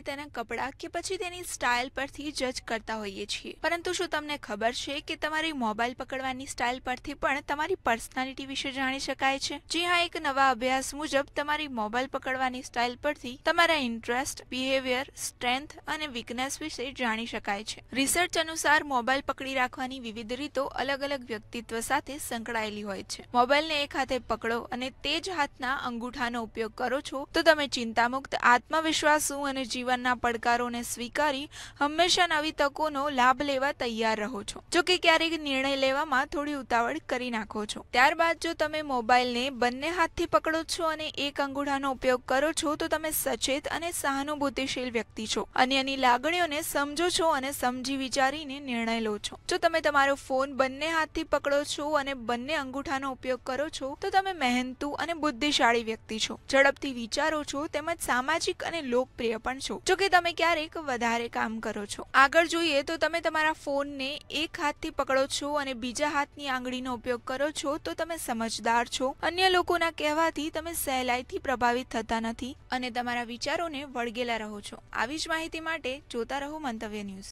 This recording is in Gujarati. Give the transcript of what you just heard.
તેના કપડાં કે પછી તેની સ્ટાઇલ પરથી જજ કરતા હોઈએ છીએ. પરંતુ શું તમને ખબર છે કે તમારી મોબાઈલ પકડવાની સ્ટાઇલ પરથી પણ તમારી પર્સનાલિટી વિશે જાણી શકાય છે? જી હા, એક નવા અભ્યાસ મુજબ તમારી મોબાઈલ પકડવાની સ્ટાઇલ પરથી તમારા ઇન્ટરેસ્ટ બિહેવિયર સ્ટ્રેન્થ અને વીકનેસ વિશે જાણી શકાય છે. રિસર્ચ અનુસાર મોબાઈલ પકડી રાખવાની વિવિધ રીતો અલગ અલગ વ્યક્તિત્વ સાથે સંકળાયેલી હોય છે. મોબાઈલને એક હાથે પકડો અને તે જ હાથના અંગૂઠાનો ઉપયોગ કરો છો, તો તમે ચિંતામુક્ત આત્મવિશ્વાસુ અને જીવનના પડકારોને સ્વીકારી હંમેશા નવી તકોનો લાભ લેવા તૈયાર રહો છો. જો કે ક્યારેક નિર્ણય લેવામાં થોડી ઉતાવળ કરી નાખો છો. ત્યારબાદ જો તમે મોબાઈલને બંને હાથથી પકડો છો અને એક અંગૂઠાનો ઉપયોગ કરો છો, તો તમે સચેત અને સહાનુભૂતિશીલ વ્યક્તિ છો. અન્યની લાગણીઓને સમજો છો અને સમજી વિચારીને નિર્ણય લો છો. જો તમે તમારો ફોન બંને હાથથી પકડો છો અને બંને અંગૂઠાનો ઉપયોગ કરો છો, તો તમે મહેનતુ અને બુદ્ધિશાળી વ્યક્તિ છો. ઝડપથી વિચારો છો, તેમજ સામાજિક અને લોકપ્રિય પણ છો. જો કે તમે ક્યારેક વધારે કામ કરો છો. આગળ જોઈએ તો તમે તમારા ફોનને એક હાથથી પકડો છો અને બીજા હાથની આંગળીનો ઉપયોગ કરો છો, તો તમે સમજદાર છો. અન્ય લોકોના કહેવાથી તમે સહેલાઈથી પ્રભાવિત થતા નથી અને તમારા વિચારોને વળગેલા રહો છો. આવી જ માહિતી માટે જોતા રહો મંતવ્ય ન્યૂઝ.